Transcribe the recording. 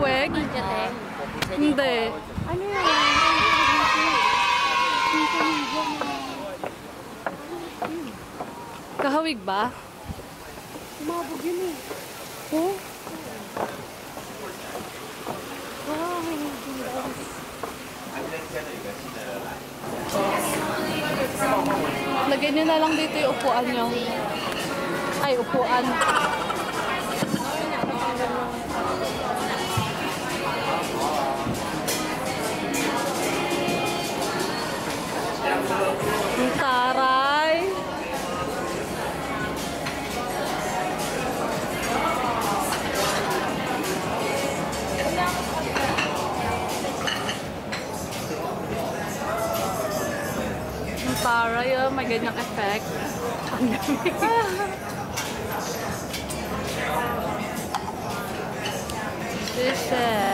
Kahawig? Hindi. Ano yan? Kahawig ba? Sumabog yun eh. Oh? Wow. Lagyan nyo na lang dito yung upuan nyo. Ay, upuan. Oh. May ganyang effect. Ang lamig. Dishes.